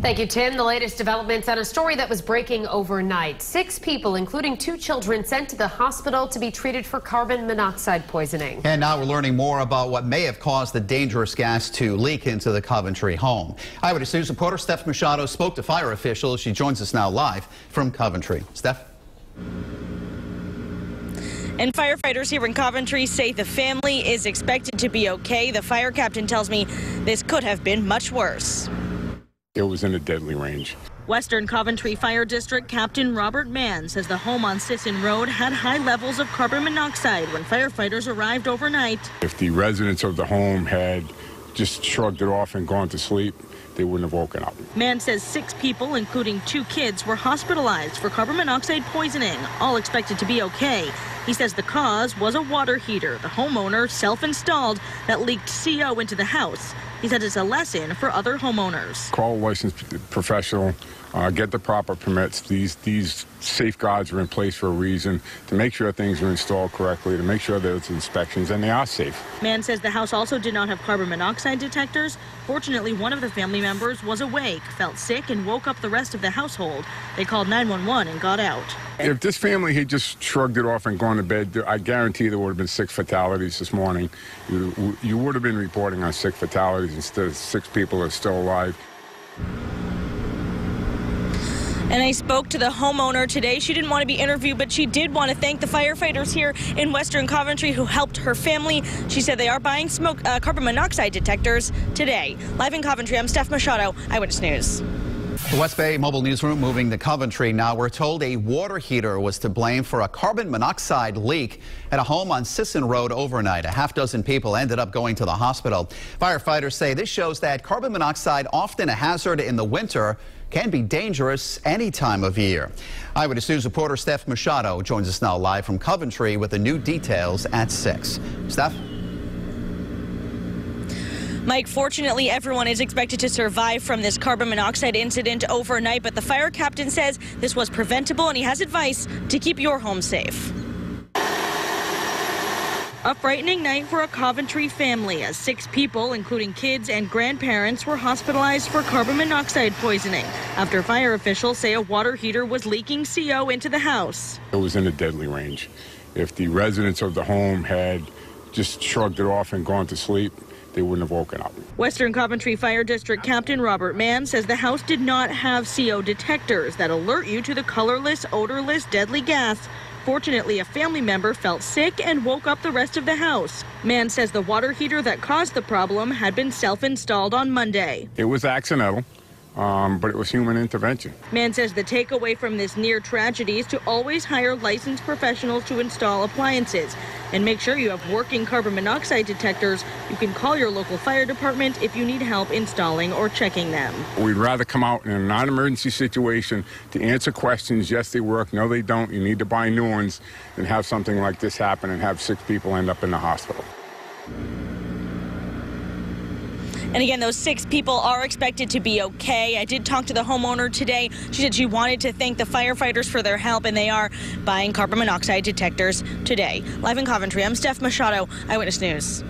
Thank you, Tim. The latest developments on a story that was breaking overnight. Six people, including two children, sent to the hospital to be treated for carbon monoxide poisoning. And now we're learning more about what may have caused the dangerous gas to leak into the Coventry home. Eyewitness News reporter Steph Machado spoke to fire officials. She joins us now live from Coventry. Steph? And firefighters here in Coventry say the family is expected to be okay. The fire captain tells me this could have been much worse. It was in a deadly range. Western Coventry Fire District Captain Robert Mann says the home on Sisson Road had high levels of carbon monoxide when firefighters arrived overnight. If the residents of the home had just shrugged it off and gone to sleep, they wouldn't have woken up. Mann says six people, including two kids, were hospitalized for carbon monoxide poisoning, all expected to be okay. He says the cause was a water heater the homeowner self-installed that leaked CO into the house. He said it's a lesson for other homeowners. Call a licensed professional, uh, get the proper permits. These these safeguards are in place for a reason to make sure things are installed correctly, to make sure that it's inspections and they are safe. Mann says the house also did not have carbon monoxide detectors. Fortunately, one of the family members was awake, felt sick, and woke up the rest of the household. They called 911 and got out. If this family had just shrugged it off and gone to bed, I guarantee there would have been six fatalities this morning. You, you would have been reporting on six fatalities instead of six people are still alive. And I spoke to the homeowner today. She didn't want to be interviewed, but she did want to thank the firefighters here in Western Coventry who helped her family. She said they are buying smoke uh, carbon monoxide detectors today. Live in Coventry, I'm Steph Machado, Eyewitness News. The West Bay Mobile Newsroom moving to Coventry. Now we're told a water heater was to blame for a carbon monoxide leak at a home on Sisson Road overnight. A half dozen people ended up going to the hospital. Firefighters say this shows that carbon monoxide, often a hazard in the winter, can be dangerous any time of year. Eyewitness News reporter Steph Machado joins us now live from Coventry with the new details at 6. Steph? Mike, fortunately, everyone is expected to survive from this carbon monoxide incident overnight, but the fire captain says this was preventable and he has advice to keep your home safe. A frightening night for a Coventry family as six people, including kids and grandparents, were hospitalized for carbon monoxide poisoning after fire officials say a water heater was leaking CO into the house. It was in a deadly range. If the residents of the home had just shrugged it off and gone to sleep, they wouldn't have woken up. Western Coventry Fire District Captain Robert Mann says the house did not have CO detectors that alert you to the colorless, odorless, deadly gas. Fortunately, a family member felt sick and woke up the rest of the house. Mann says the water heater that caused the problem had been self-installed on Monday. It was accidental um, but it was human intervention. Mann says the takeaway from this near tragedy is to always hire licensed professionals to install appliances and make sure you have working carbon monoxide detectors. You can call your local fire department if you need help installing or checking them. We'd rather come out in a non-emergency situation to answer questions. Yes, they work. No, they don't. You need to buy new ones than have something like this happen and have six people end up in the hospital. And again, those six people are expected to be okay. I did talk to the homeowner today. She said she wanted to thank the firefighters for their help, and they are buying carbon monoxide detectors today. Live in Coventry, I'm Steph Machado, Eyewitness News.